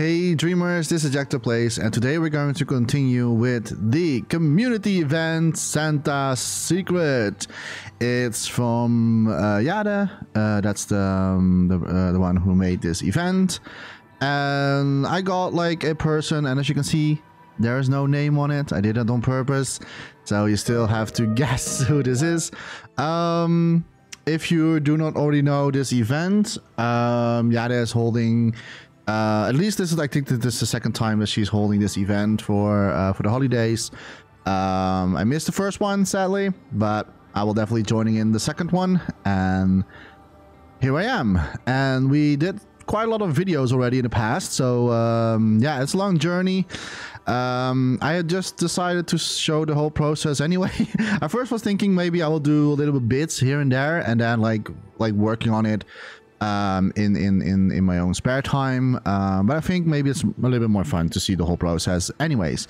Hey dreamers, this is Jechta Plays, and today we're going to continue with the community event Santa Secret. It's from uh, YahDeh, uh, that's the, um, the, uh, the one who made this event. And I got like a person and as you can see, there is no name on it. I did it on purpose. So you still have to guess who this is. Um, if you do not already know this event, um, YahDeh is holding uh, at least this is, I think, that this is the second time that she's holding this event for uh, for the holidays. Um, I missed the first one, sadly, but I will definitely joining in the second one, and here I am. And we did quite a lot of videos already in the past, so um, yeah, it's a long journey. Um, I had just decided to show the whole process anyway. I first was thinking maybe I will do a little bit bits here and there, and then like like working on it um, in, in, in, in my own spare time. Um, but I think maybe it's a little bit more fun to see the whole process. Anyways,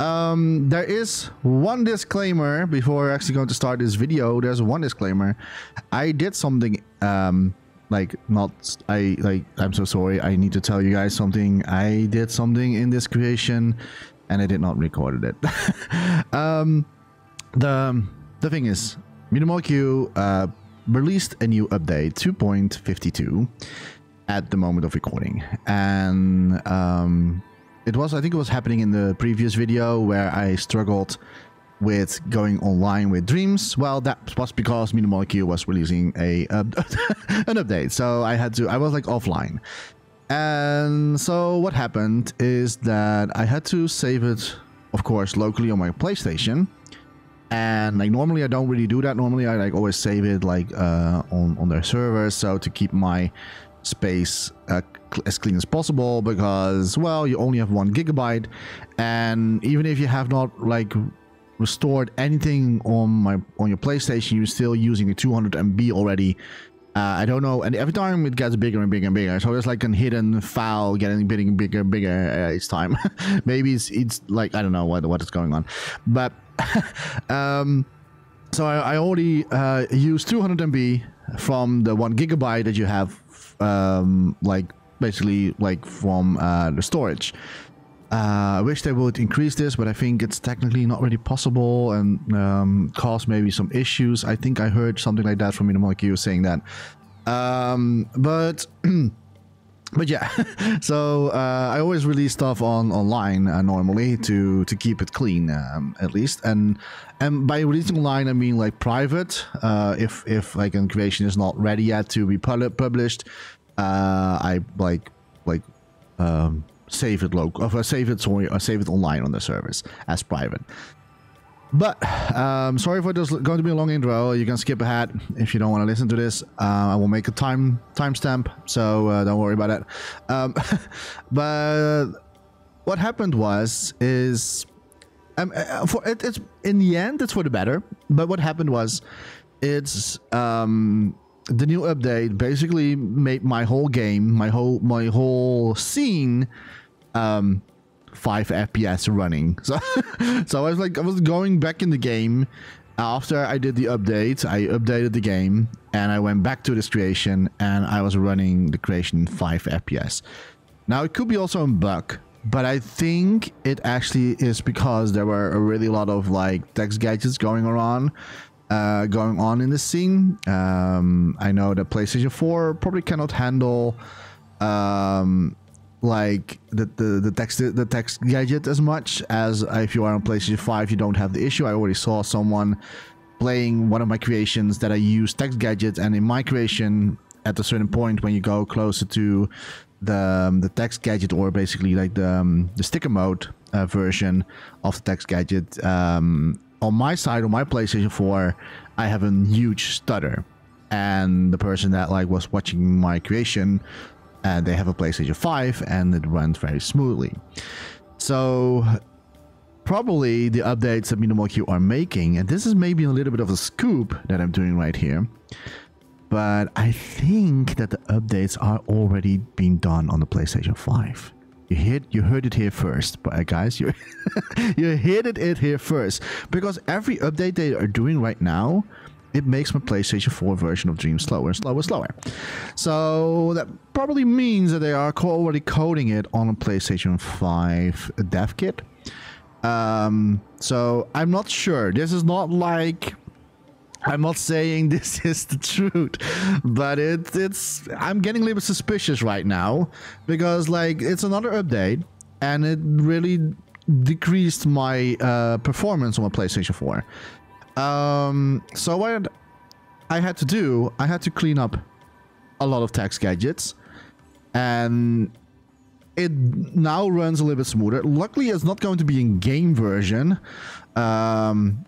um, there is one disclaimer before actually going to start this video. There's one disclaimer. I did something um, like not I like I'm so sorry. I need to tell you guys something. I did something in this creation and I did not record it. um, the the thing is, Media Molecule uh, released a new update 2.52 at the moment of recording. And um, it was i think it was happening in the previous video where i struggled with going online with dreams. Well that was because Media Molecule was releasing a uh, an update. So i had to i was like offline. And so what happened is that i had to save it of course locally on my playstation and like normally I don't really do that. Normally I like always save it like uh, on on their servers, so to keep my space uh, as clean as possible because well you only have one gigabyte and even if you have not like restored anything on my on your playstation you're still using a 200 mb already uh, I don't know, and every time it gets bigger and bigger and bigger. So there's like a hidden file getting bigger and bigger and bigger uh, each time. Maybe it's it's like I don't know what what is going on, but um, so I, I already uh, used 200 MB from the one gigabyte that you have, um, like basically like from uh, the storage. Uh, I wish they would increase this, but I think it's technically not really possible and um, cause maybe some issues. I think I heard something like that from Media Molecule saying that. Um, but but yeah, so uh, I always release stuff on online uh, normally to to keep it clean um, at least, and and by releasing online I mean like private. Uh, if if like a creation is not ready yet to be published, uh, I like like um, save it local, or save it sorry, or save it online on the service as private. But um, sorry for this going to be a long intro. You can skip ahead if you don't want to listen to this. Uh, I will make a time timestamp, so uh, don't worry about it. Um, but what happened was is um, uh, for it, it's in the end it's for the better. But what happened was it's um, the new update basically made my whole game, my whole my whole scene um, 5 FPS running. So, so I was like, I was going back in the game after I did the update. I updated the game and I went back to this creation and I was running the creation 5 FPS. Now it could be also a bug, but I think it actually is because there were a really lot of like text gadgets going around. Uh, going on in the scene. Um, I know that PlayStation 4 probably cannot handle um, like the, the the text the text gadget as much as if you are on PlayStation 5 you don't have the issue. I already saw someone playing one of my creations that I use text gadget and in my creation at a certain point when you go closer to the um, the text gadget or basically like the um, the sticker mode uh, version of the text gadget um, on my side on my PlayStation 4 I have a huge stutter and the person that like was watching my creation they have a PlayStation 5 and it runs very smoothly. So probably the updates that Media Molecule are making, and this is maybe a little bit of a scoop that I'm doing right here, but I think that the updates are already being done on the PlayStation 5. You heard, you heard it here first, but uh, guys, you you heard it here first because every update they are doing right now it makes my PlayStation 4 version of Dream slower, and slower, and slower. So that probably means that they are already coding it on a PlayStation 5 dev kit. Um, so I'm not sure. This is not like I'm not saying this is the truth, but it, it's I'm getting a little bit suspicious right now because like it's another update and it really decreased my uh, performance on my PlayStation 4. Um, so what I had to do, I had to clean up a lot of text gadgets, and it now runs a little bit smoother. Luckily, it's not going to be in game version. Um,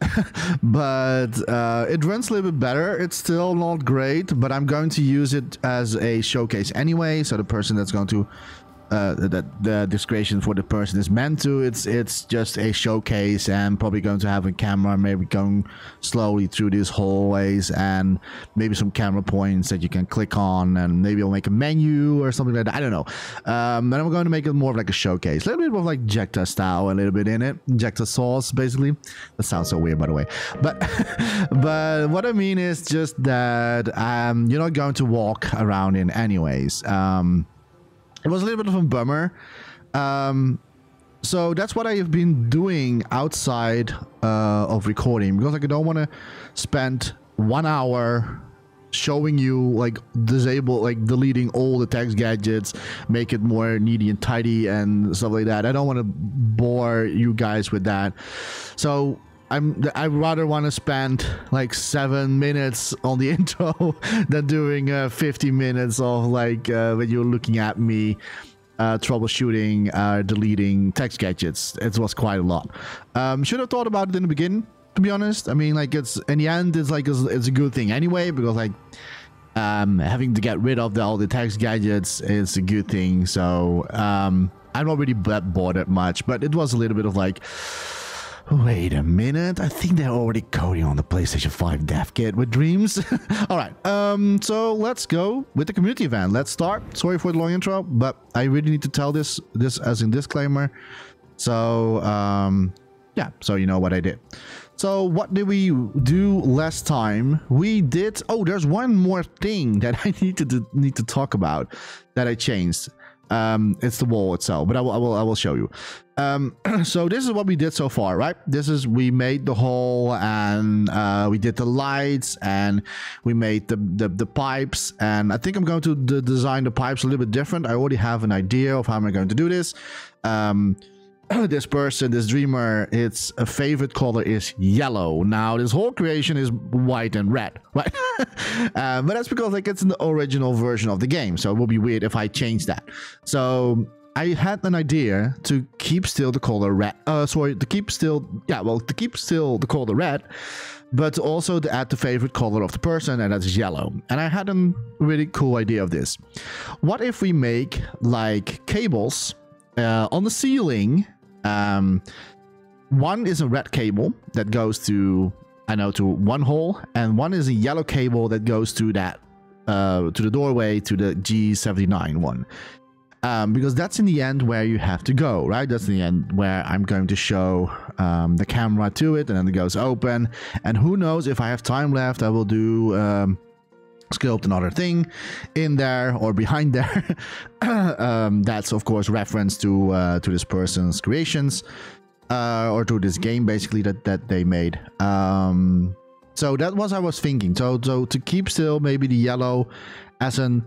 but uh, it runs a little bit better. It's still not great, but I'm going to use it as a showcase anyway. So the person that's going to uh, that the description for the person is meant to. It's it's just a showcase and probably going to have a camera maybe going slowly through these hallways and maybe some camera points that you can click on and maybe I'll make a menu or something like that. I don't know. Um, and I'm going to make it more of like a showcase, a little bit of like Jechta style, a little bit in it, Jechta sauce basically. That sounds so weird by the way, but but what I mean is just that um, you're not going to walk around in anyways. Um, it was a little bit of a bummer. Um, so that's what I have been doing outside uh, of recording because like I don't want to spend one hour showing you like disable like deleting all the text gadgets make it more needy and tidy and stuff like that i don't want to bore you guys with that so i'm i rather want to spend like seven minutes on the intro than doing uh, 50 minutes of like uh, when you're looking at me uh, troubleshooting, uh, deleting text gadgets. It was quite a lot. Um, should have thought about it in the beginning, to be honest. I mean, like it's in the end, it's like it's, it's a good thing anyway because like um, having to get rid of the, all the text gadgets is a good thing. So um, I'm not really that bored that much, but it was a little bit of like Wait a minute. I think they're already coding on the PlayStation 5 dev kit with Dreams. All right. Um, so let's go with the community event. Let's start. Sorry for the long intro, but I really need to tell this this as a disclaimer. So um, yeah, so you know what I did. So what did we do last time? We did. Oh, there's one more thing that I need to need to talk about that I changed. Um, it's the wall itself, but I will, I will, I will show you. Um, so this is what we did so far, right? This is we made the hole and uh, we did the lights and we made the, the, the pipes. And I think I'm going to design the pipes a little bit different. I already have an idea of how I'm going to do this. Um, this person, this dreamer, its favorite color is yellow. Now, this whole creation is white and red, right? uh, but that's because like it's in the original version of the game, so it will be weird if I change that. So I had an idea to keep still the color red. Uh, sorry, to keep still, yeah, well, to keep still the color red, but also to add the favorite color of the person, and that's yellow. And I had a really cool idea of this. What if we make like cables uh, on the ceiling? Um, one is a red cable that goes to, I know, to one hole, and one is a yellow cable that goes to that uh, to the doorway to the G79 one um, because that's in the end where you have to go, right? That's in the end where I'm going to show um, the camera to it, and then it goes open. And who knows if I have time left, I will do um, sculpt another thing in there or behind there. um, that's of course reference to uh, to this person's creations uh, or to this game basically that that they made. Um, so that was I was thinking. So so to keep still maybe the yellow as an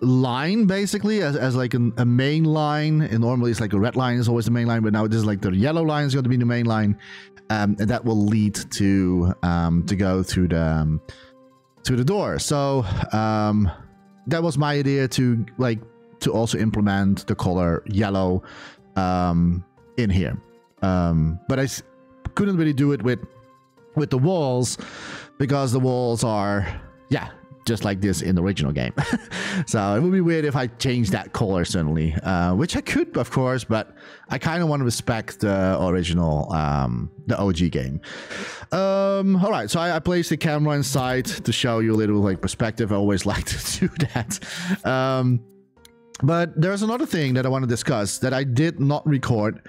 line basically as, as like an, a main line and normally it's like a red line is always the main line but now this is like the yellow line is going to be the main line um, and that will lead to um, to go to the um, to the door. So um, that was my idea to like to also implement the color yellow um, in here. Um, but I couldn't really do it with with the walls because the walls are yeah just like this in the original game. so it would be weird if I changed that color suddenly, uh, which I could, of course, but I kind of want to respect the original, um, the OG game. Um, all right, so I, I, placed the camera inside to show you a little like perspective. I always like to do that. Um, but there's another thing that I want to discuss that I did not record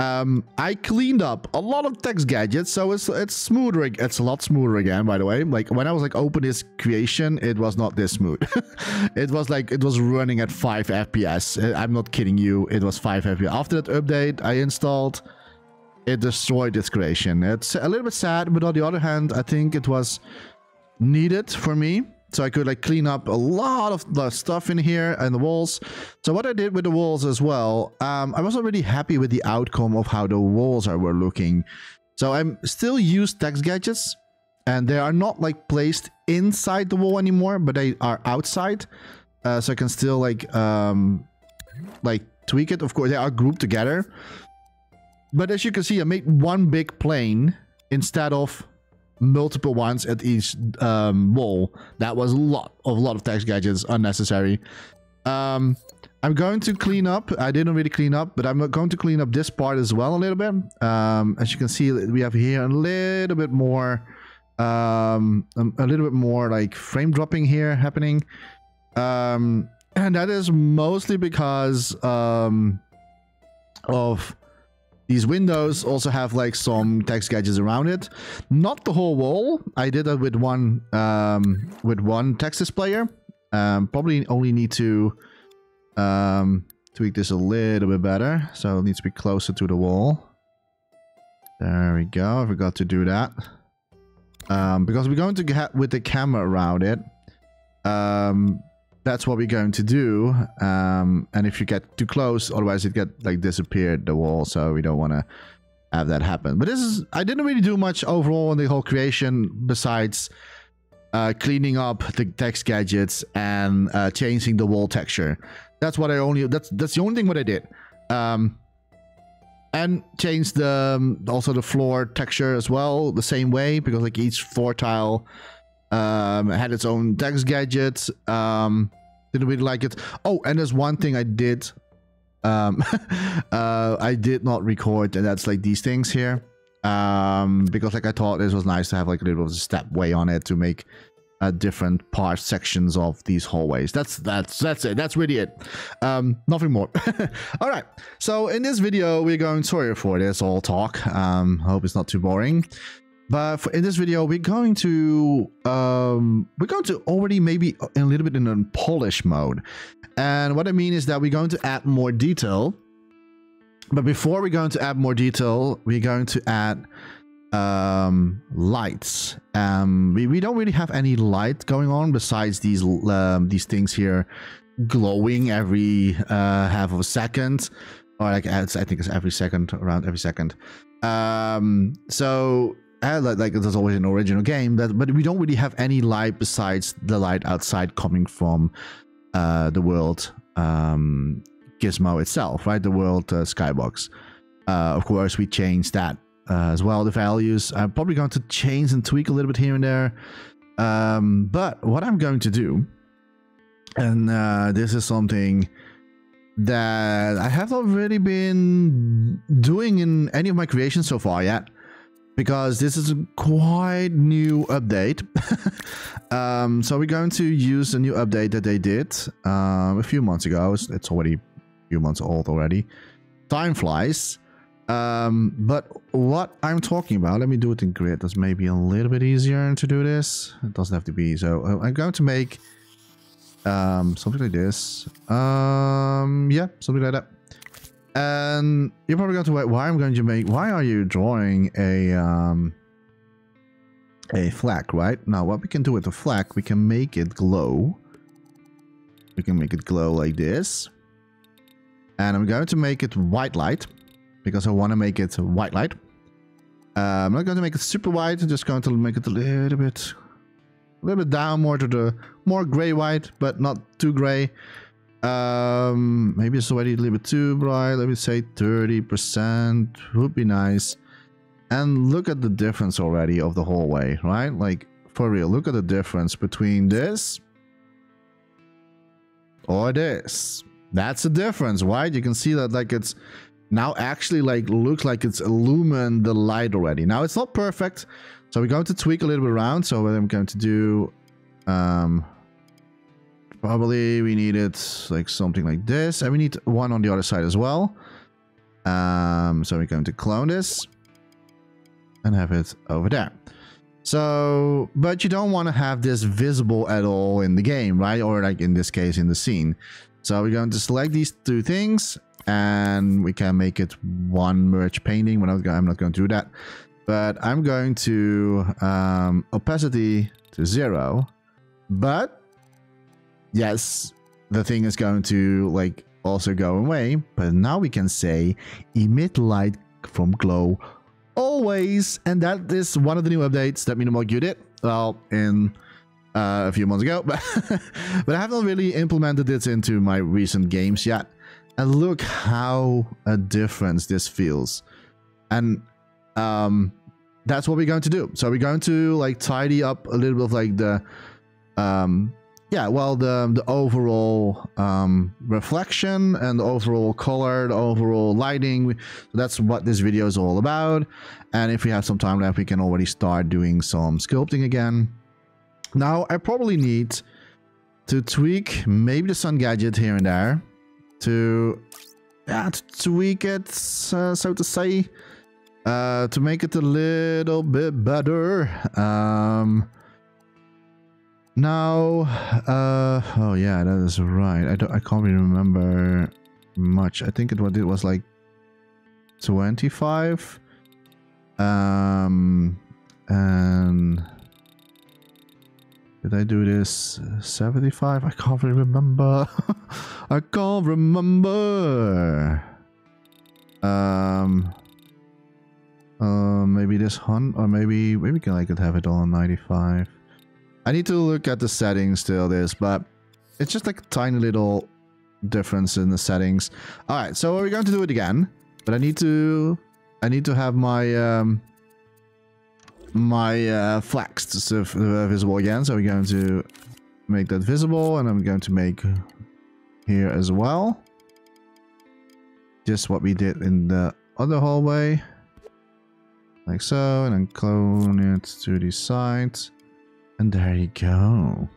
um, I cleaned up a lot of text gadgets, so it's it's smoother. It's a lot smoother again, by the way. Like when I was like open this creation, it was not this smooth. it was like it was running at five FPS. Uh, I'm not kidding you. It was five FPS. After that update, I installed. It destroyed this creation. It's a little bit sad, but on the other hand, I think it was needed for me so I could like clean up a lot of the stuff in here and the walls. So what I did with the walls as well, um, I wasn't really happy with the outcome of how the walls are were looking. So I'm still use text gadgets and they are not like placed inside the wall anymore, but they are outside. Uh, so I can still like um, like tweak it. Of course, they are grouped together. But as you can see, I made one big plane instead of multiple ones at each um, wall. That was a lot of a lot of text gadgets, unnecessary. Um, I'm going to clean up. I didn't really clean up, but I'm going to clean up this part as well a little bit. Um, as you can see, we have here a little bit more, um, a little bit more like frame dropping here happening. Um, and that is mostly because um, of these windows also have like some text gadgets around it. Not the whole wall. I did that with one um, with one text displayer. Um, probably only need to um, tweak this a little bit better. So it needs to be closer to the wall. There we go. I forgot to do that. Um, because we're going to get with the camera around it. Um, that's what we're going to do. Um, and if you get too close, otherwise it get like disappeared the wall. So we don't want to have that happen. But this is I didn't really do much overall in the whole creation besides uh, cleaning up the text gadgets and uh, changing the wall texture. That's what I only that's that's the only thing what I did. Um, and change the um, also the floor texture as well the same way because like each floor tile um, had its own text gadgets. Um, didn't really like it. Oh, and there's one thing I did. Um, uh, I did not record, and that's like these things here. Um, because like I thought this was nice to have like a little step way on it to make uh, different part sections of these hallways. That's that's that's it. That's really it. Um, nothing more. all right. So in this video, we're going. Sorry for this all talk. Um, hope it's not too boring. But for, in this video, we're going to um, we're going to already maybe a little bit in a polish mode, and what I mean is that we're going to add more detail. But before we're going to add more detail, we're going to add um, lights. Um, we we don't really have any light going on besides these um, these things here glowing every uh, half of a second, or like I think it's every second, around every second. Um, so uh, like, like there's always an original game that but we don't really have any light besides the light outside coming from uh, the world um, gizmo itself right? The world uh, skybox. Uh, of course we changed that uh, as well the values. I'm probably going to change and tweak a little bit here and there. Um, but what i'm going to do and uh, this is something that i have not really been doing in any of my creations so far yet because this is a quite new update. um, so we're going to use a new update that they did um, a few months ago. It's, already a few months old already. Time flies. Um, but what I'm talking about, let me do it in grid. That's maybe a little bit easier to do this. It doesn't have to be. So uh, I'm going to make um, something like this. Um, yeah, something like that. And you're probably going to wait, why I'm going to make, why are you drawing a, um, a flag, right? Now, what we can do with the flag, we can make it glow. We can make it glow like this. And I'm going to make it white light because I want to make it white light. Uh, I'm not going to make it super white. I'm just going to make it a little bit, a little bit down more to the more gray white, but not too gray. Um, maybe it's already a little bit too bright. Let me say 30% would be nice. And look at the difference already of the hallway, right? Like, for real, look at the difference between this or this. That's the difference, right? You can see that like it's now actually like looks like it's illumined the light already. Now it's not perfect, so we're going to tweak a little bit around. So what I'm going to do, um, Probably we needed like something like this. And we need one on the other side as well. Um, so we're going to clone this and have it over there. So, but you don't want to have this visible at all in the game, right? Or like in this case, in the scene. So we're going to select these two things and we can make it one merge painting. Not, I'm not going to do that, but I'm going to um, opacity to zero. But yes, the thing is going to like also go away. But now we can say emit light from glow always. And that is one of the new updates that Minimog did. Well, in uh, a few months ago, but but I haven't really implemented this into my recent games yet. And look how a difference this feels. And um, that's what we're going to do. So we're going to like tidy up a little bit of like the um, yeah, well, the the overall um, reflection and the overall color, the overall lighting. That's what this video is all about. And if we have some time left, we can already start doing some sculpting again. Now, I probably need to tweak maybe the sun gadget here and there to, yeah, to tweak it, uh, so to say, uh, to make it a little bit better. Um, now, uh, oh yeah, that is right. I don't, I can't really remember much. I think it what it was like 25. Um, and did I do this 75? I can't really remember. I can't remember. Um, uh, maybe this hunt, or maybe maybe can I could have it on 95. I need to look at the settings still this, but it's just like a tiny little difference in the settings. All right, so we're going to do it again, but I need to I need to have my um, my uh, flex to uh, visible again. So we're going to make that visible and I'm going to make here as well. Just what we did in the other hallway. Like so, and then clone it to the sides. And there you go.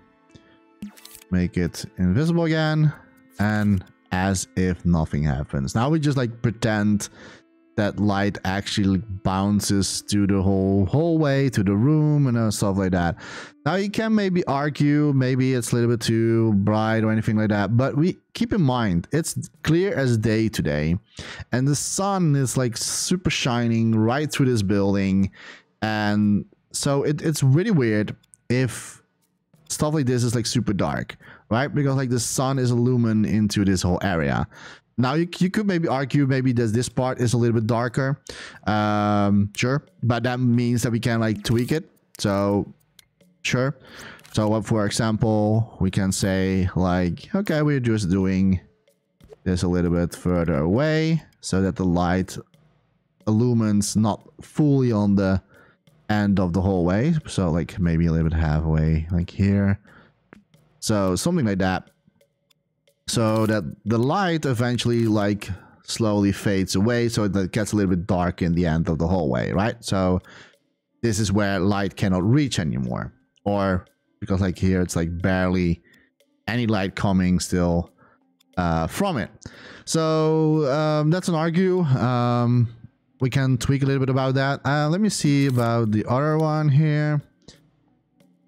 Make it invisible again. And as if nothing happens. Now we just like pretend that light actually bounces to the whole hallway, to the room, and uh, stuff like that. Now you can maybe argue, maybe it's a little bit too bright or anything like that, but we keep in mind it's clear as day today, and the sun is like super shining right through this building, and so it, it's really weird if stuff like this is like super dark, right? Because like the sun is illumined into this whole area. Now you, you could maybe argue maybe that this part is a little bit darker. Um, sure, but that means that we can like tweak it. So sure. So for example, we can say like, okay, we're just doing this a little bit further away so that the light illumines not fully on the end of the hallway. So like maybe a little bit halfway like here. So something like that. So that the light eventually like slowly fades away so that it gets a little bit dark in the end of the hallway right? So this is where light cannot reach anymore. Or because like here it's like barely any light coming still uh, from it. So um, that's an argue. Um, we can tweak a little bit about that uh, let me see about the other one here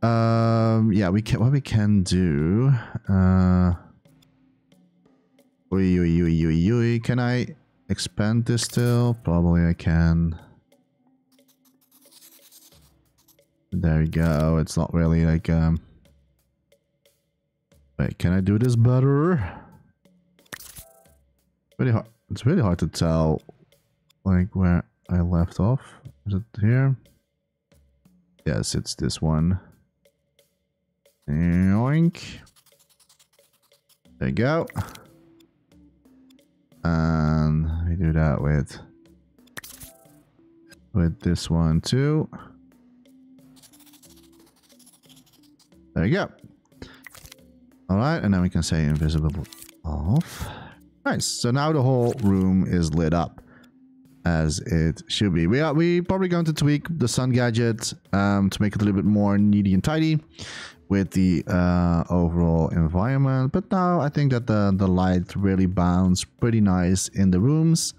um, yeah we can what we can do uh, Ui, ui, ui, ui, ui. Can I expand this still? Probably I can. There we go. It's not really like, um... Wait, can I do this better? Really hard. It's really hard to tell, like, where I left off. Is it here? Yes, it's this one. Yoink. There you go. And we do that with with this one too. There you go. All right, and then we can say invisible off. Nice. So now the whole room is lit up as it should be. We are we probably going to tweak the sun gadget um, to make it a little bit more needy and tidy with the uh, overall environment. But now I think that the, the light really bounds pretty nice in the rooms.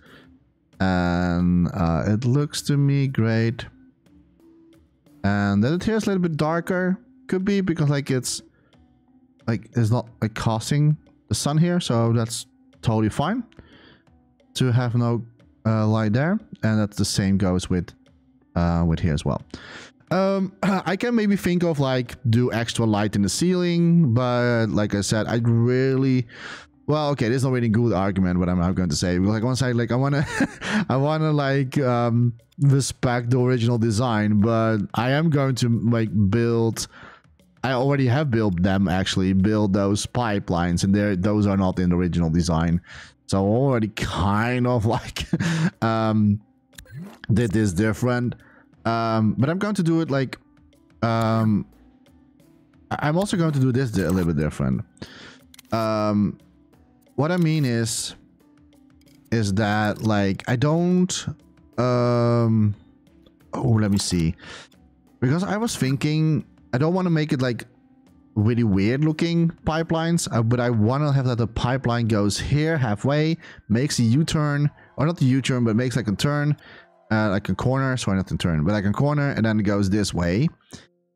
and uh, it looks to me great. And then it here is a little bit darker. Could be because like it's like it's not like casting the sun here, so that's totally fine to have no uh, light there, and that's the same goes with uh, with here as well. Um, I can maybe think of like do extra light in the ceiling, but like I said, I'd really well, okay, there's not really good argument what I'm, I'm going to say. Like one side, like I wanna, I wanna like um respect the original design, but I am going to like build. I already have built them actually, build those pipelines, and there those are not in the original design. So already kind of like um did this different. Um, but I'm going to do it like um I'm also going to do this a little bit different. Um what I mean is is that like I don't um oh let me see because I was thinking I don't want to make it like really weird looking pipelines uh, but I want to have that the pipeline goes here halfway makes a U-turn or not the U-turn but makes like a turn uh, like a corner sorry not a turn but like a corner and then it goes this way.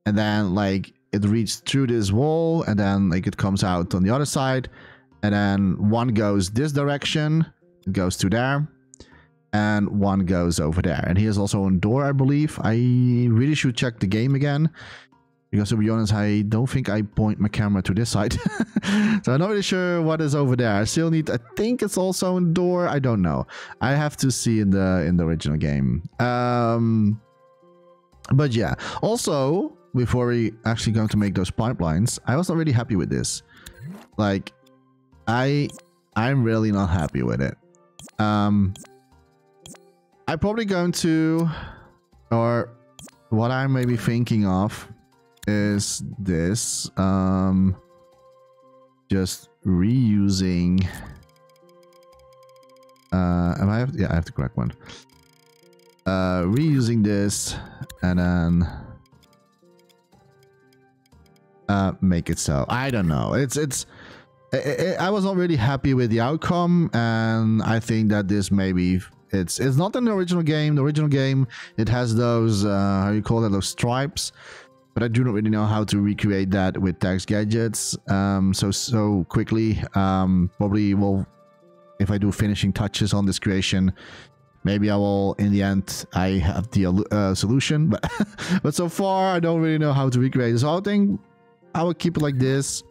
And then like it reaches through this wall and then like it comes out on the other side. And then one goes this direction it goes to there and one goes over there. And here's also a door i believe. I really should check the game again because to be honest i don't think i point my camera to this side. So i'm not really sure what is over there. I still need i think it's also a door. I don't know. I have to see in the in the original game. Um but yeah. Also before we actually going to make those pipelines i was not really happy with this. Like I I'm really not happy with it. Um I'm probably going to or what I may be thinking of is this um just reusing uh am I have, yeah I have to correct one. Uh reusing this and then uh make it so I don't know. It's it's I was not really happy with the outcome, and I think that this maybe it's it's not an original game. The original game it has those uh, how you call it those stripes, but I do not really know how to recreate that with text gadgets. Um, so so quickly. Um, probably will if I do finishing touches on this creation. Maybe I will, in the end, I have the uh, solution, but but so far I don't really know how to recreate this whole thing. I will keep it like this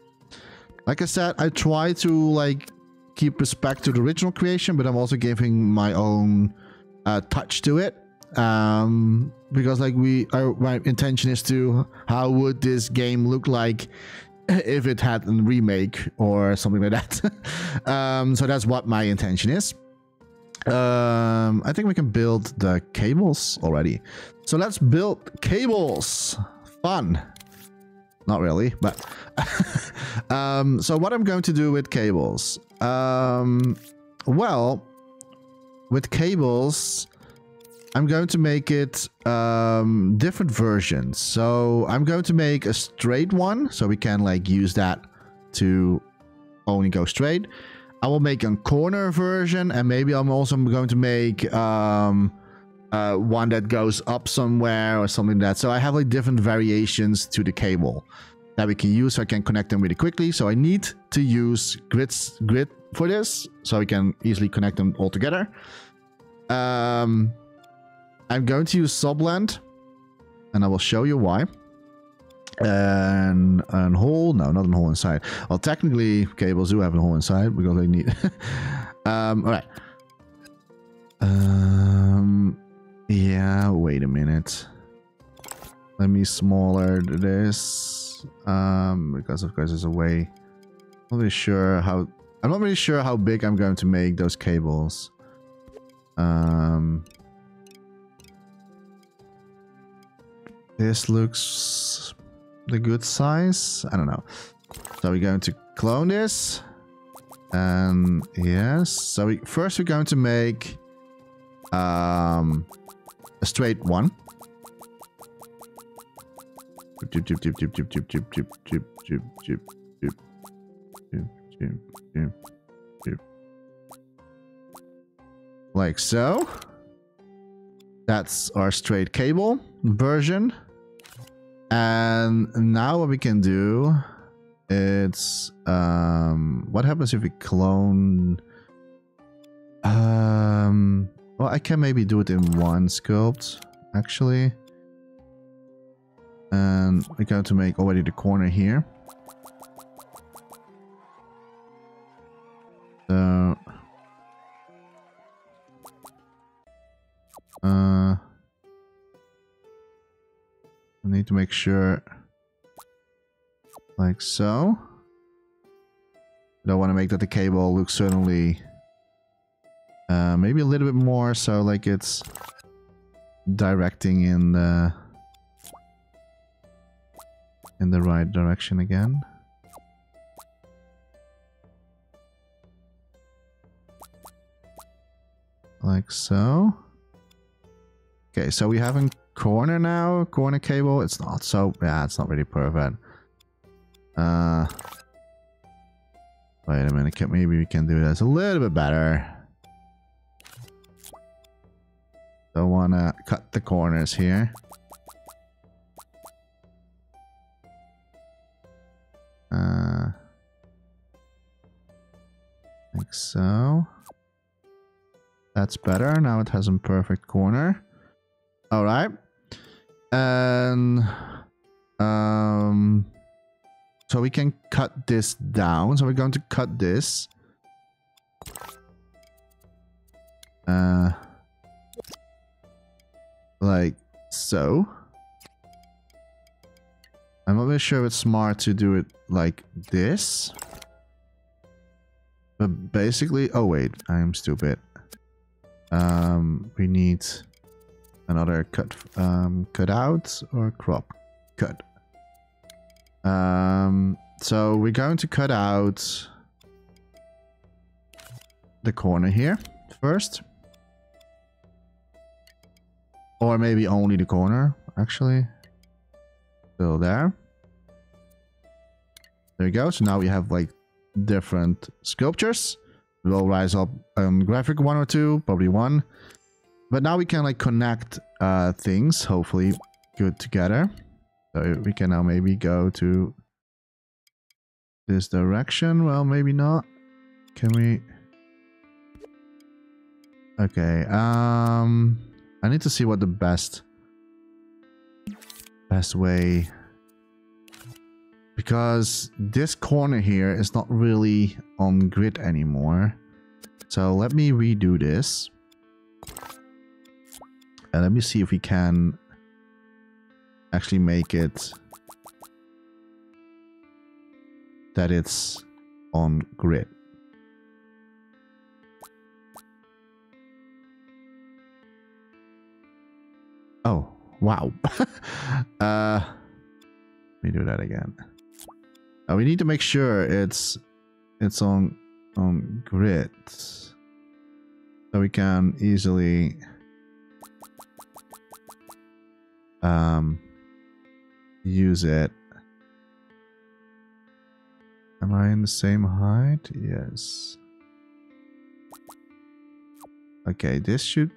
like I said, I try to like keep respect to the original creation, but I'm also giving my own uh, touch to it. Um, because like we, our, my intention is to how would this game look like if it had a remake or something like that. um, so that's what my intention is. Um, I think we can build the cables already. So let's build cables. Fun. Not really, but... um, so what I'm going to do with cables? Um, well, with cables, I'm going to make it um, different versions. So I'm going to make a straight one, so we can like use that to only go straight. I will make a corner version, and maybe I'm also going to make um, uh, one that goes up somewhere or something like that. So I have like different variations to the cable that we can use so I can connect them really quickly. So I need to use grids, grid for this so I can easily connect them all together. Um, I'm going to use Subland and I will show you why. And a hole, no, not a hole inside. Well, technically cables do have a hole inside because they need. um, all right. Um, yeah, wait a minute. Let me smaller this. Um, because of course there's a way. I'm not really sure how. I'm not really sure how big I'm going to make those cables. Um, this looks the good size. I don't know. So we're going to clone this. And yes, so we, first we're going to make um, a straight one. like so. That's our straight cable version. And now what we can do, it's, um, what happens if we clone, um, well, I can maybe do it in one sculpt, actually. And we're going to make already the corner here. So, to make sure like so. I don't want to make that the cable looks certainly uh, maybe a little bit more so like it's directing in the in the right direction again. Like so. Okay, so we have a corner now, corner cable. It's not so, yeah, it's not really perfect. Uh, wait a minute, can, maybe we can do this a little bit better. Don't want to cut the corners here. Uh, like so. That's better. Now it has a perfect corner. All right. And um so we can cut this down. So we're going to cut this. Uh like so. I'm not really sure if it's smart to do it like this. But basically, oh wait, I'm stupid. Um, we need another cut um, cut out or crop cut. Um, so we're going to cut out the corner here first. Or maybe only the corner, actually. Still there. There we go. So now we have like different sculptures. We'll rise up um, graphic one or two, probably one. But now we can like connect uh, things, hopefully good together. So we can now maybe go to this direction. Well, maybe not. Can we? Okay. Um, I need to see what the best best way because this corner here is not really on grid anymore. So let me redo this. And let me see if we can actually make it that it's on grid. Oh, wow. uh, let me do that again. Uh, we need to make sure it's it's on on grid so we can easily um, use it. Am I in the same height? Yes. Okay, this should...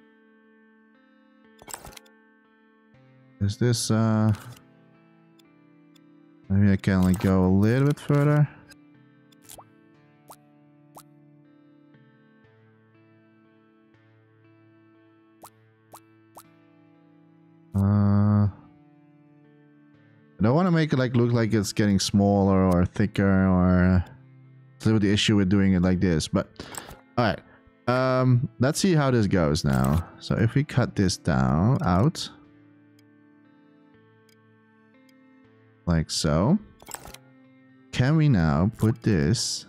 Is this, uh... Maybe I can like go a little bit further. Uh, I don't want to make it like look like it's getting smaller or thicker or uh, the issue with doing it like this. But all right, um, let's see how this goes now. So if we cut this down out like so, can we now put this?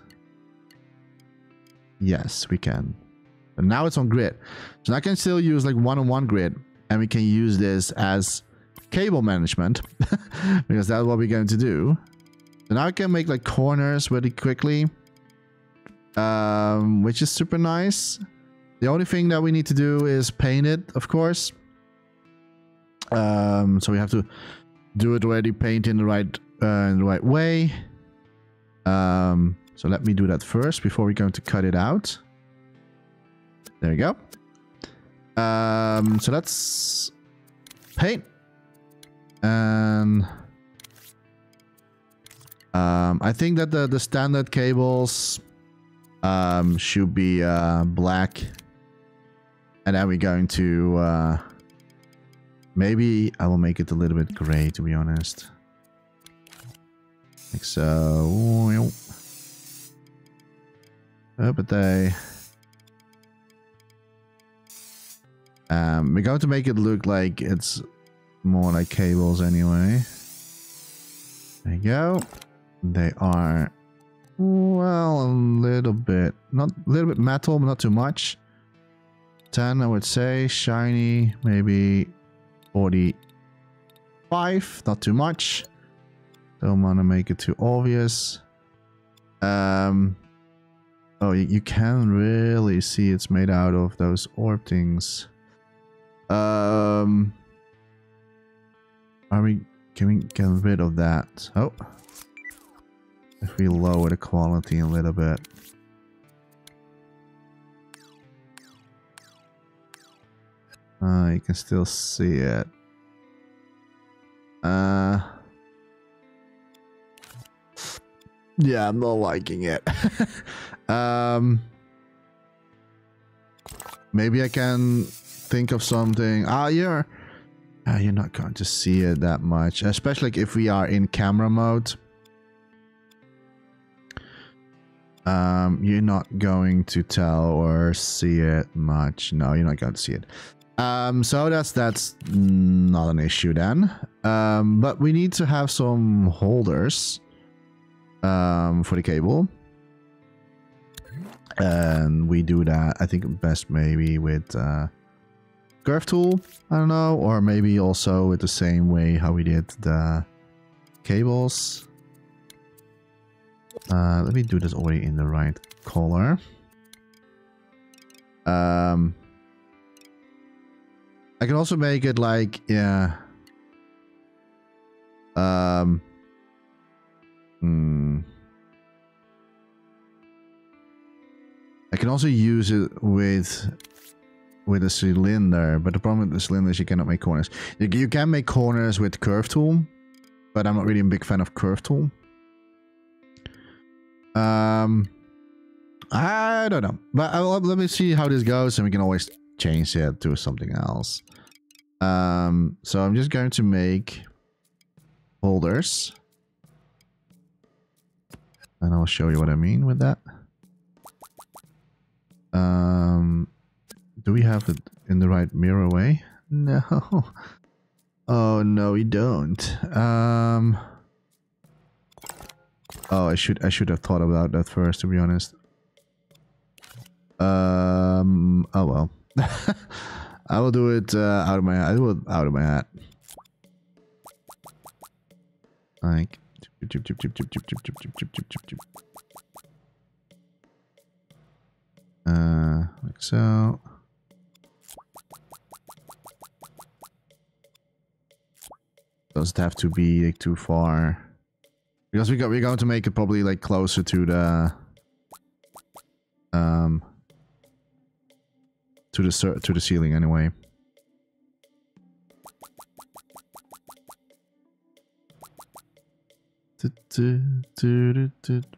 Yes, we can. But now it's on grid. So I can still use like one-on-one -on -one grid and we can use this as cable management because that's what we're going to do. So now I can make like corners really quickly, um, which is super nice. The only thing that we need to do is paint it, of course. Um, so we have to do it already, paint in the right uh, in the right way. Um, so let me do that first before we're going to cut it out. There you go. Um, so let's paint. And um, I think that the, the standard cables um, should be uh, black. And then we're going to... Uh, maybe I will make it a little bit gray, to be honest. Like so. Oh, but they... Um, we're going to make it look like it's more like cables anyway. There you go. They are, well, a little bit, not a little bit metal, but not too much. 10, I would say. Shiny, maybe 45, not too much. Don't want to make it too obvious. Um, oh, you, you can really see it's made out of those orb things. Um, are we? Can we get rid of that? Oh, if we lower the quality a little bit. Uh, you can still see it. Uh, yeah, I'm not liking it. um, maybe I can think of something. Ah, you're uh, you're not going to see it that much, especially if we are in camera mode. Um, you're not going to tell or see it much. No, you're not going to see it. Um, so that's that's not an issue then. Um, but we need to have some holders um, for the cable. And we do that, I think best maybe with uh, curve tool, I don't know, or maybe also with the same way how we did the cables. Uh, let me do this already in the right color. Um, I can also make it like, yeah. Um, hmm. I can also use it with with a cylinder, but the problem with the cylinder is you cannot make corners. You, can make corners with curve tool, but I'm not really a big fan of curve tool. Um, I don't know, but I'll, let me see how this goes, and we can always change it to something else. Um, so I'm just going to make holders, and I'll show you what I mean with that. Um, do we have it in the right mirror way? No. Oh no, we don't. Um. Oh, I should I should have thought about that first, to be honest. Um. Oh well. I will do it uh, out of my I will out of my hat. Like. Uh, like so. Doesn't have to be like, too far. Because we got we're going to make it probably like closer to the um to the to the ceiling anyway.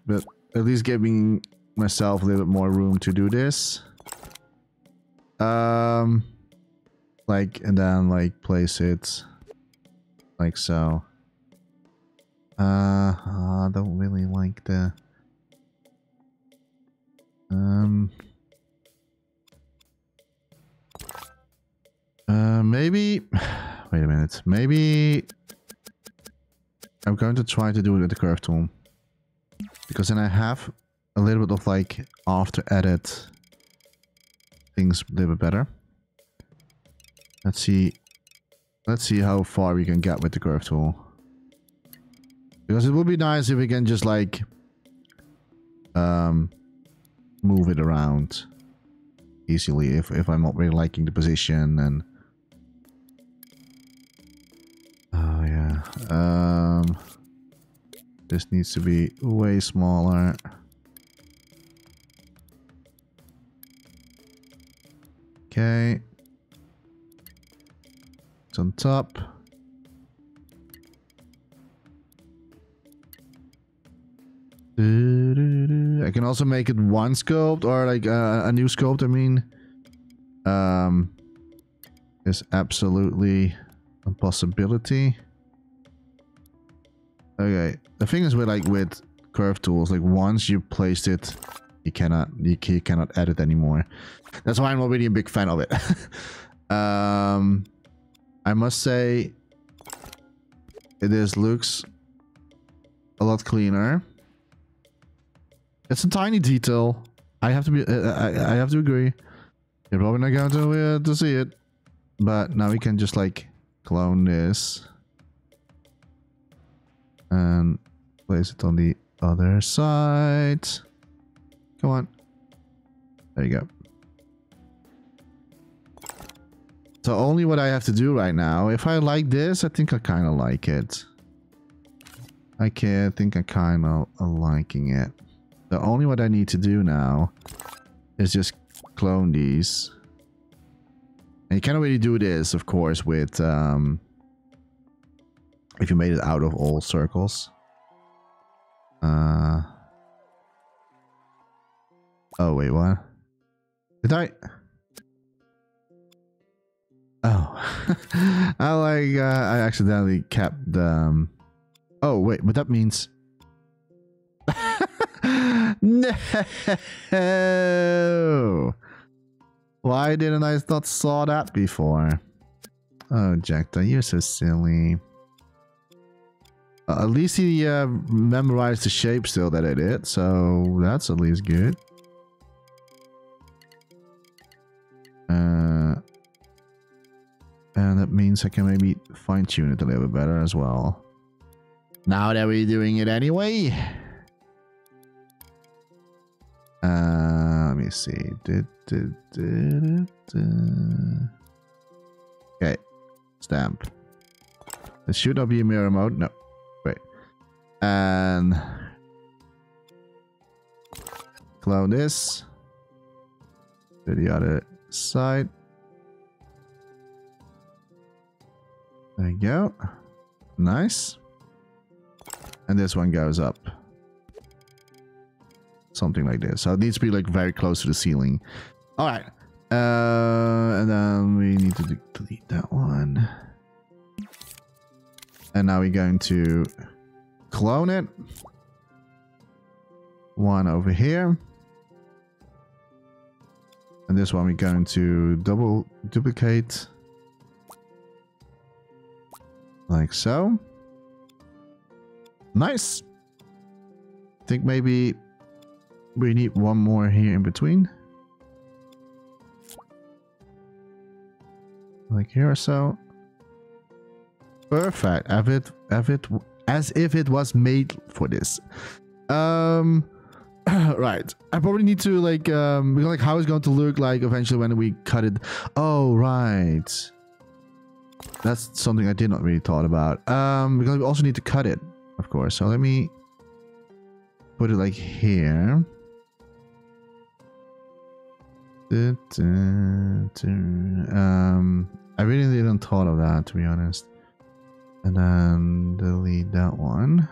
But at least giving myself a little bit more room to do this. Um, like, and then like place it like so. Uh, I don't really like the... Um... Uh, maybe... Wait a minute. Maybe... I'm going to try to do it with the curve tool. Because then I have a little bit of like after edit things a little bit better. Let's see Let's see how far we can get with the curve tool. Because it would be nice if we can just like um, move it around easily if, if I'm not really liking the position and oh yeah. Um this needs to be way smaller. Okay It's on top. I can also make it one sculpt or like uh, a new sculpt. I mean, um, is absolutely a possibility. Okay, the thing is with like with curve tools, like once you placed it, you cannot you, you cannot edit anymore. That's why I'm not really a big fan of it. um, I must say, it is looks a lot cleaner. It's a tiny detail. I have to be. I, I have to agree. You're probably not going to uh, to see it, but now we can just like clone this and place it on the other side. Come on. There you go. So only what I have to do right now. If I like this, I think I kind of like it. I can think I kind of liking it. The only what I need to do now is just clone these. And you can't really do this, of course, with um, if you made it out of all circles. Uh. Oh wait, what? Did I? Oh, I like uh, I accidentally kept um. Oh wait, but that means no. Why didn't I not saw that before? Oh, Jechta, you're so silly. Uh, at least he uh, memorized the shape still that I did, so that's at least good. Uh, and that means I can maybe fine tune it a little bit better as well. Now that we're doing it anyway. Uh, let me see. Okay. Stamp. This should not be a mirror mode. No. Wait. And clone this to the other side. There you go. Nice. And this one goes up something like this. So it needs to be like very close to the ceiling. All right. Uh, and then we need to delete that one. And now we're going to clone it. One over here. And this one we're going to double duplicate. Like so. Nice. Think maybe we need one more here in between. Like here or so. Perfect. As as, it, as if it was made for this. Um, right. I probably need to like, um, like how it's going to look like eventually when we cut it. Oh, right. That's something I did not really thought about. Um, because we also need to cut it, of course. So let me put it like here. Um, I really didn't thought of that to be honest. And then delete that one.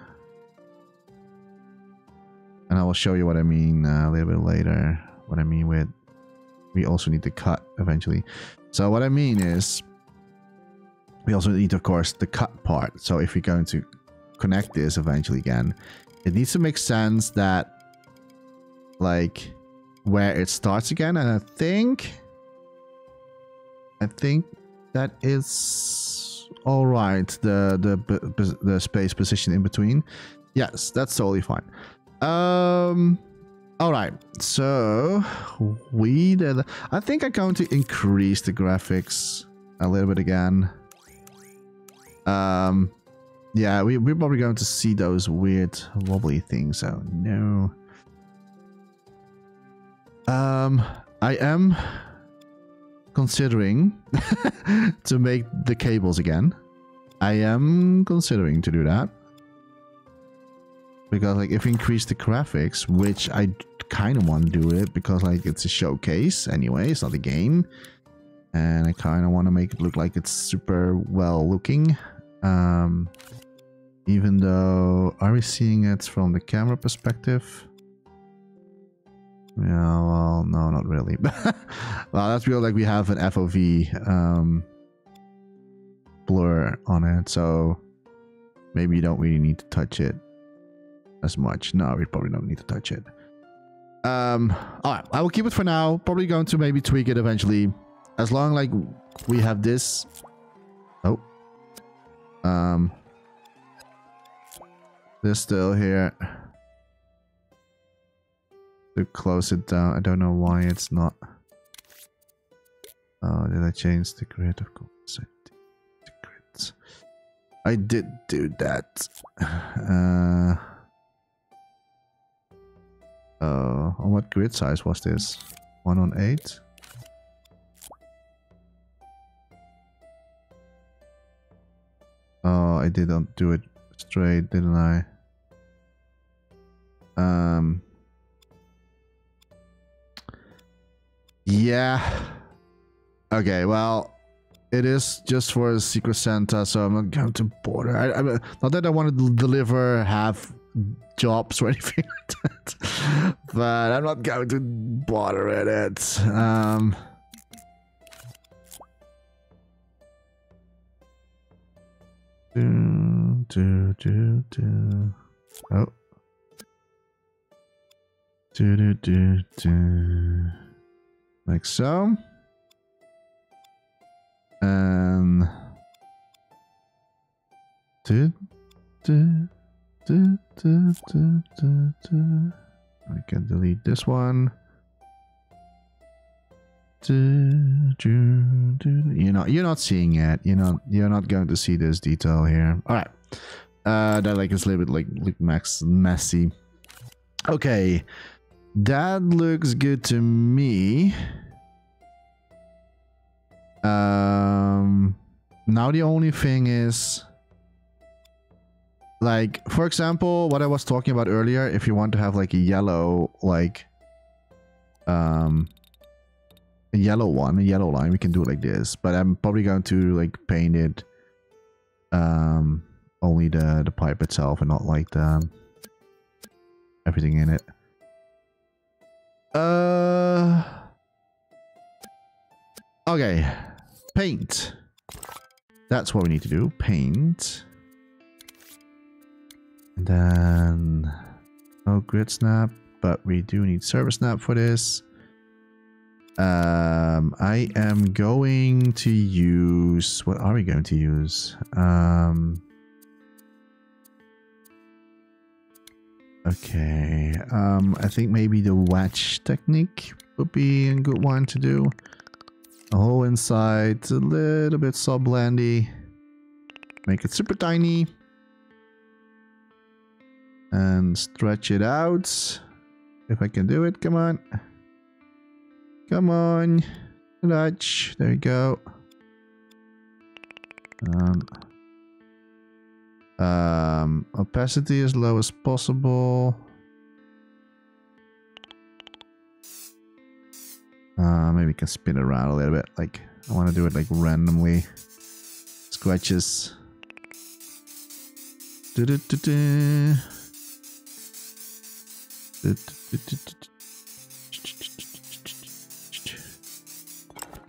And I will show you what I mean uh, a little bit later. What I mean with we also need to cut eventually. So what I mean is we also need, of course, the cut part. So if we're going to connect this eventually again, it needs to make sense that like where it starts again. And I think, I think that is all right. The the the space position in between. Yes, that's totally fine. Um. All right, so we did. I think I'm going to increase the graphics a little bit again. Um, yeah, we, we're probably going to see those weird wobbly things. Oh no. Um, I am considering to make the cables again. I am considering to do that. Because like if we increase the graphics, which I kind of want to do it because like it's a showcase anyway, it's not a game. And I kind of want to make it look like it's super well looking. Um, even though, are we seeing it from the camera perspective? Yeah, well, no, not really. well, that's real like we have an FOV um, blur on it, so maybe you don't really need to touch it as much. No, we probably don't need to touch it. Um, all right, I will keep it for now. Probably going to maybe tweak it eventually. As long like we have this. Um. This still here to close it down. I don't know why it's not. Oh, did I change the grid? Of course I did. The grids. I did do that. Uh, oh, on what grid size was this? One on eight? Oh, I didn't do it straight, didn't I? Um, Yeah. Okay, well, it is just for a Secret Santa, so I'm not going to bother. I, I, not that I want to deliver half jobs or anything like that, but I'm not going to bother with it. Um, do, do, do, do. Oh. Do, do, do, do like so. And do, do, do, do, do, do, do. I can delete this one. You're not you're not seeing it. You're not you're not going to see this detail here. Alright. Uh that like is a little bit like like max messy. Okay. That looks good to me. Um, now the only thing is, like, for example, what I was talking about earlier, if you want to have like a yellow, like, um, a yellow one, a yellow line, we can do it like this. But I'm probably going to like paint it, um, only the the pipe itself and not like the everything in it. Uh. Okay. Paint. That's what we need to do. Paint. And then no grid snap, but we do need surface snap for this. Um, I am going to use, what are we going to use? Um, Okay, um, I think maybe the watch technique would be a good one to do. A hole inside, a little bit sublandy. Make it super tiny. And stretch it out. If I can do it, come on. Come on. Nudge. There you go. Um, um, opacity as low as possible. Uh, maybe we can spin it around a little bit. Like, I want to do it like randomly. Scratches. Do -do -do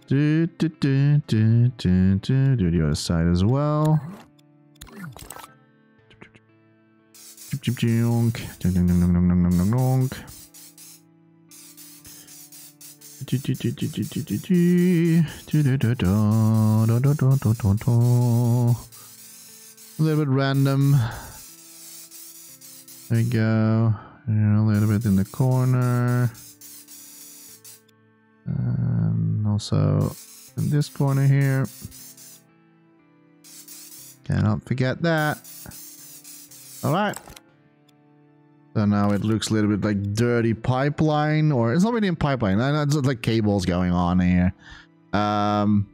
-do. Do -do -do -do -do. Do the other side as well. A little bit random. There you go. And a little bit in the corner. And also in this corner here. Cannot forget that. Alright. So now it looks a little bit like dirty pipeline, or it's not really a pipeline. It's like cables going on here. Um,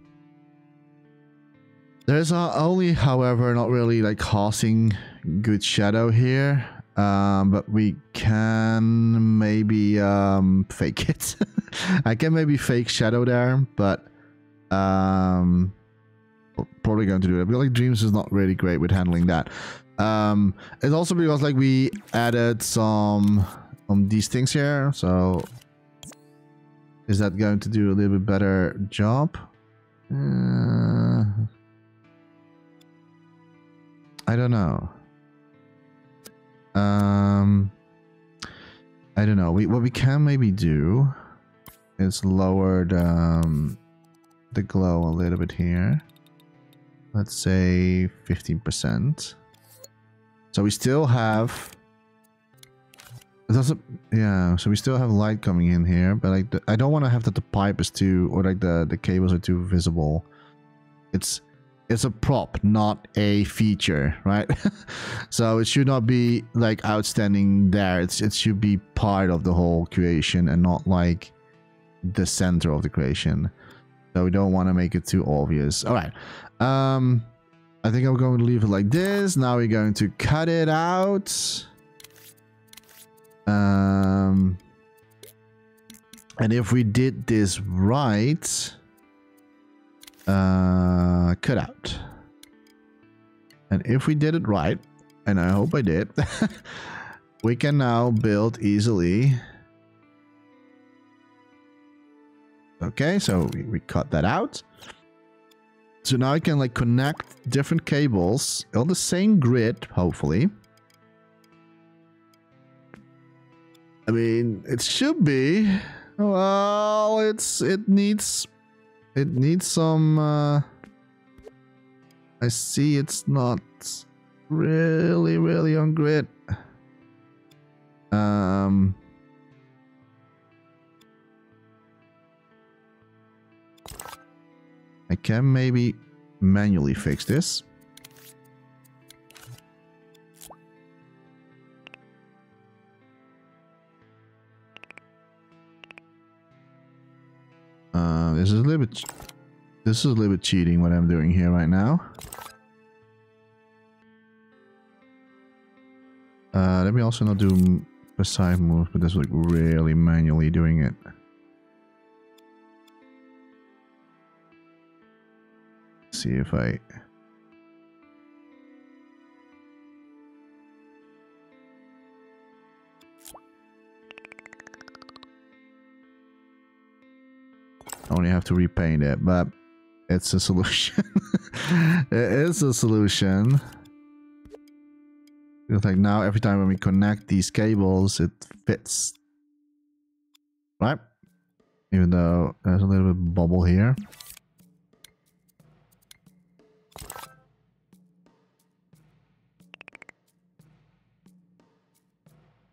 there's only, however, not really like causing good shadow here. Um, but we can maybe um, fake it. I can maybe fake shadow there, but Um, probably going to do it. But like Dreams is not really great with handling that. Um, it's also because like we added some on these things here. So is that going to do a little bit better job? Uh, I don't know. Um, I don't know. We what we can maybe do is lower the, um, the glow a little bit here. Let's say 15%. So we still have it doesn't yeah so we still have light coming in here but like i don't want to have that the pipe is too or like the the cables are too visible it's it's a prop not a feature right? So it should not be like outstanding there. It's it should be part of the whole creation and not like the center of the creation. So we don't want to make it too obvious. All right um i think i'm going to leave it like this. Now we're going to cut it out. Um, and if we did this right, uh, cut out. And if we did it right, and I hope I did, we can now build easily. Okay, so we, we cut that out. So now I can like connect different cables on the same grid, hopefully. I mean, it should be. Well, it's it needs it needs some. Uh, I see it's not really really on grid. Um. I can maybe manually fix this. This is a little bit... This is a little bit cheating what I'm doing here right now. Uh, let me also not do precise move, but that's like really manually doing it. see if I only have to repaint it, but it's a solution. it is a solution. Because like now, every time when we connect these cables, it fits. Right? Even though there's a little bit bubble here.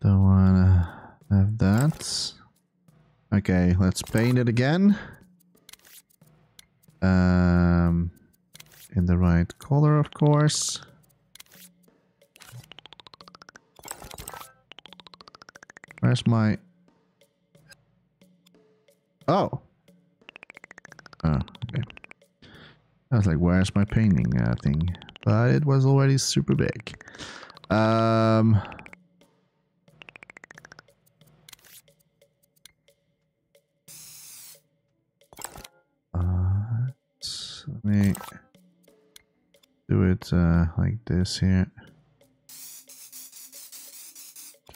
Don't wanna have that. Okay, let's paint it again. Um, in the right color, of course. Where's my... Oh! Oh, okay. I was like, where's my painting uh, thing? But it was already super big. Um... me do it uh, like this here.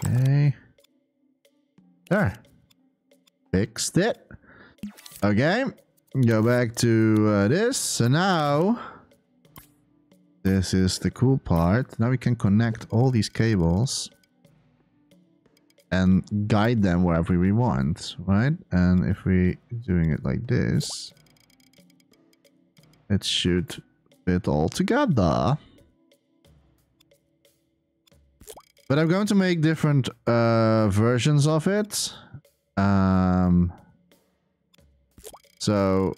Okay. There. Fixed it. Okay. Go back to uh, this. So now, this is the cool part. Now we can connect all these cables and guide them wherever we want, right? And if we're doing it like this, it should fit all together. But I'm going to make different uh, versions of it. Um, so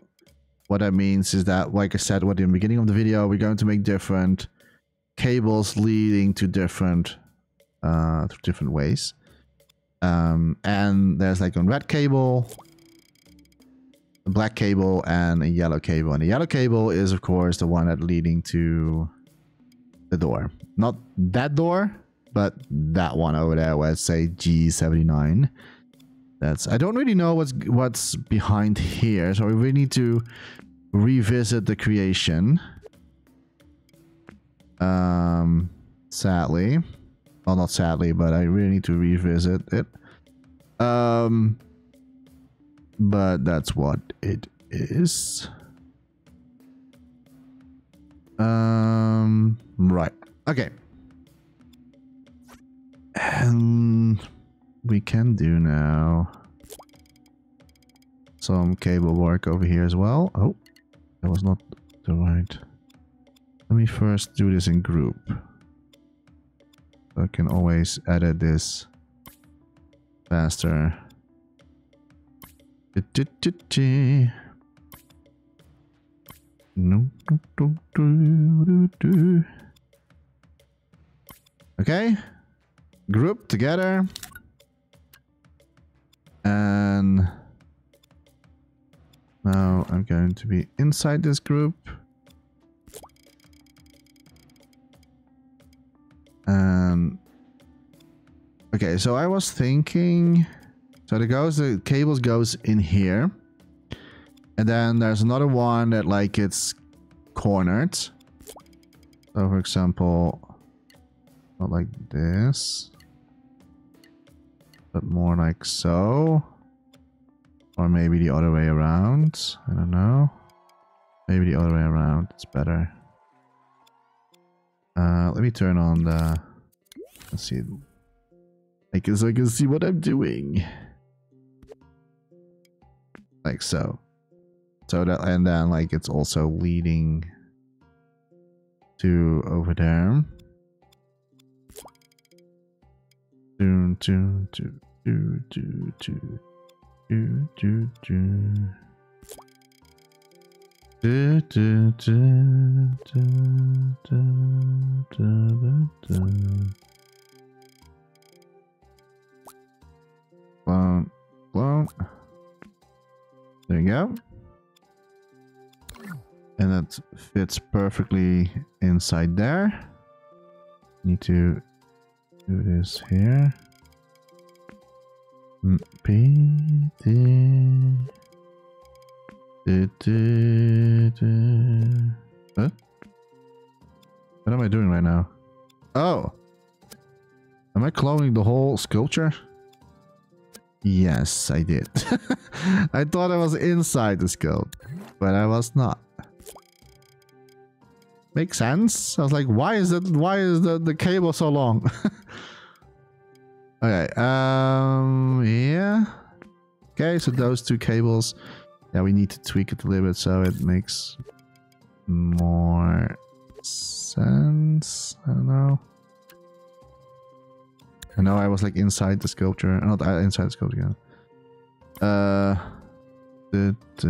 what that means is that, like I said, what in the beginning of the video, we're going to make different cables leading to different uh, different ways. Um, and there's like a red cable, a black cable and a yellow cable. And the yellow cable is, of course, the one that leading to the door. Not that door, but that one over there where it say G79. That's I don't really know what's what's behind here, so we really need to revisit the creation. Um, sadly. Well, not sadly, but I really need to revisit it. Um, but that's what it is. Um, right. Okay. And we can do now some cable work over here as well. Oh, that was not the right. Let me first do this in group. I can always edit this faster. Okay. Group together. And now I'm going to be inside this group. And okay, so I was thinking so the goes the cables goes in here. And then there's another one that like it's cornered. So for example, not like this. But more like so. Or maybe the other way around. I don't know. Maybe the other way around. It's better. Uh, let me turn on the... Let's see. I guess I can see what I'm doing. Like so. So that, and then like it's also leading to over there. Do, do, do, do, do, do. Do, do, do. Do, do, do, do, do, do, do. Blunt, blunt. There you go. And that fits perfectly inside there. Need to do this here. Mm, D. What? What am I doing right now? Oh. Am I cloning the whole sculpture? Yes, I did. I thought I was inside the scope, but I was not. Makes sense. I was like, why is it? Why is the the cable so long? Okay, um, yeah. Okay, so those two cables, yeah, we need to tweak it a little bit so it makes more sense. I don't know. I now I was like inside the sculpture, not uh, inside the sculpture. Uh, da, da,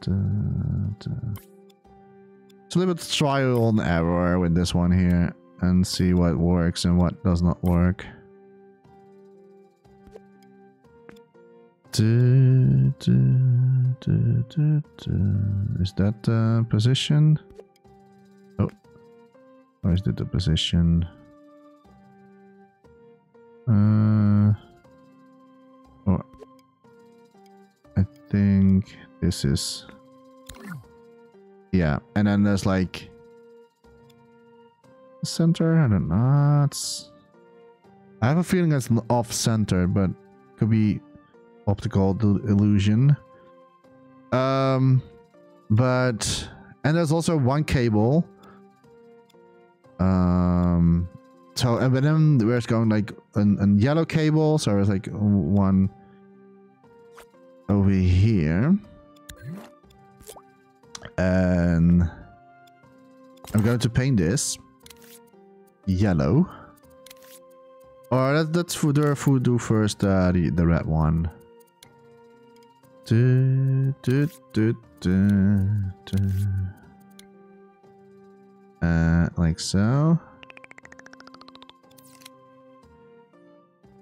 da, it's a little bit trial and error with this one here and see what works and what does not work. Is that the position? Oh. Or is the position? Uh, oh. I think this is... Yeah, and then there's like... Center? I don't know. It's... I have a feeling it's off center, but could be optical illusion. Um, but and there's also one cable. Um, so and then we're going like a, a yellow cable, so it's like one over here, and I'm going to paint this yellow. Or that's for the do first uh, the the red one. Du, du, du, uh, like so.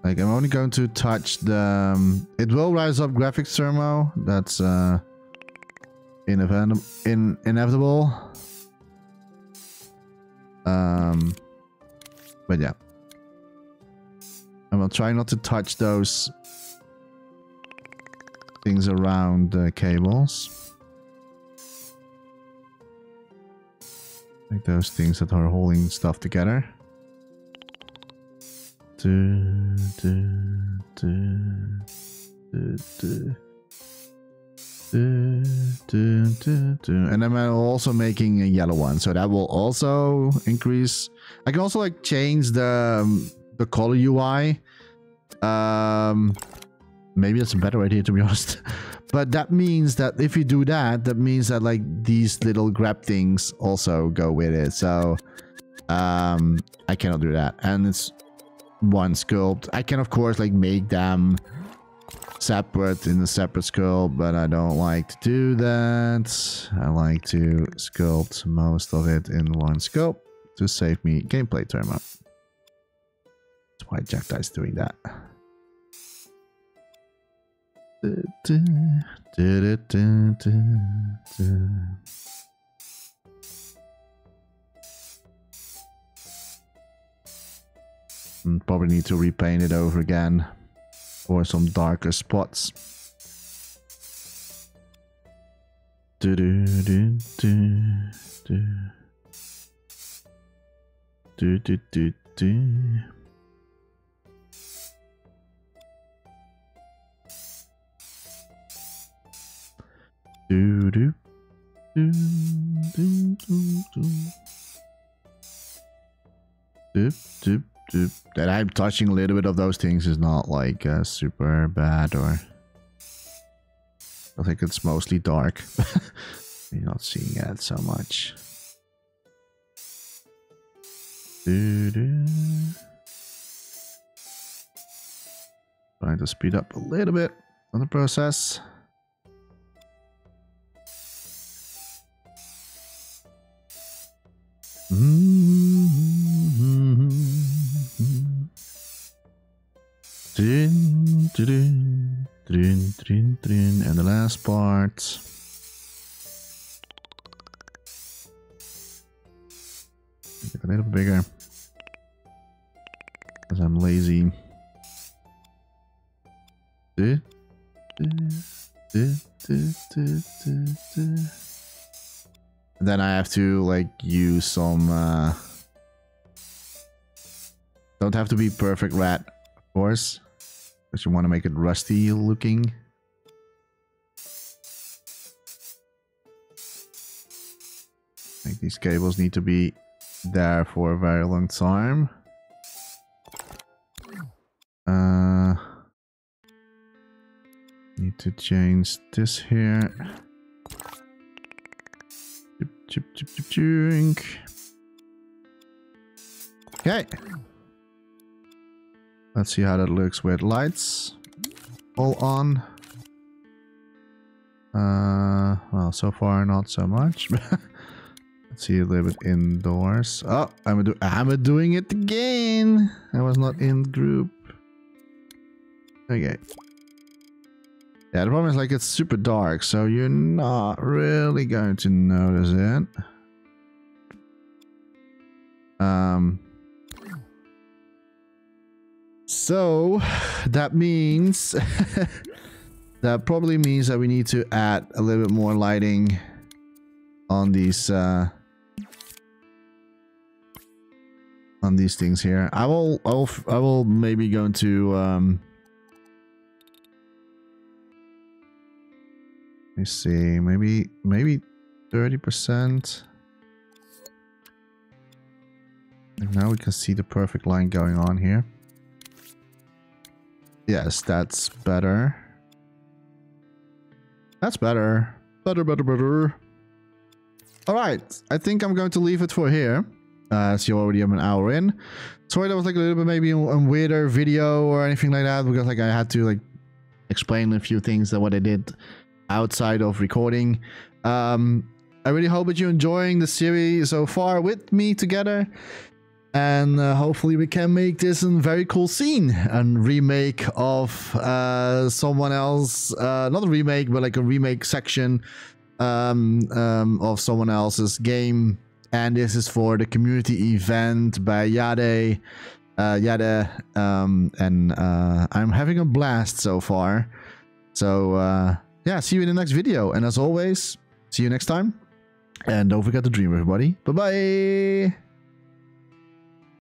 Like I'm only going to touch the. Um, it will rise up graphics thermo. That's uh, inevitable. In inevitable. Um, but yeah, I will try not to touch those things around the cables. Like those things that are holding stuff together. Do, do, do, do, do. And I'm also making a yellow one, so that will also increase. I can also like change the um, the color UI. Um, maybe that's a better idea to be honest. but that means that if you do that, that means that like these little grab things also go with it. So um, I cannot do that, and it's one sculpt. I can of course like make them separate in a separate sculpt, but I don't like to do that. I like to sculpt most of it in one sculpt to save me gameplay time up. That's why Jechta's doing that. Probably need to repaint it over again or some darker spots. Do do do do do do do do do. Do do do do do do. Doop doop that I'm touching a little bit of those things is not like uh, super bad or I think it's mostly dark. You're not seeing it so much. Doo -doo. Trying to speed up a little bit on the process. Mm -hmm. And the last part. Make a little bigger. Because I'm lazy. Then I have to like use some uh don't have to be perfect rat, of course. Because you want to make it rusty looking. I think these cables need to be there for a very long time. Uh, need to change this here. Chip, chip, chip, chip. Okay. Let's see how that looks with lights all on. Uh, well, so far not so much. Let's see a little bit indoors. Oh, I'm, do I'm doing it again. I was not in group. Okay. Yeah, the problem is like it's super dark, so you're not really going to notice it. Um, so that means that probably means that we need to add a little bit more lighting on these uh, on these things here. I will I will I will maybe go into um let me see maybe maybe 30% now we can see the perfect line going on here Yes, that's better. That's better. Better, better, better. Alright, I think I'm going to leave it for here. Uh, as you already have an hour in. Sorry that was like a little bit maybe a, a weirder video or anything like that because like I had to like explain a few things that what I did outside of recording. Um, I really hope that you're enjoying the series so far with me together and uh, hopefully we can make this a very cool scene and remake of uh, someone else uh, not a remake but like a remake section um, um, of someone else's game and this is for the community event by YahDeh uh, YahDeh um, and uh, I'm having a blast so far so uh, yeah see you in the next video and as always see you next time And don't forget to dream, everybody. Bye bye.